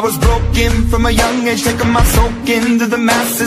I was broken from a young age, taking my soak into the masses.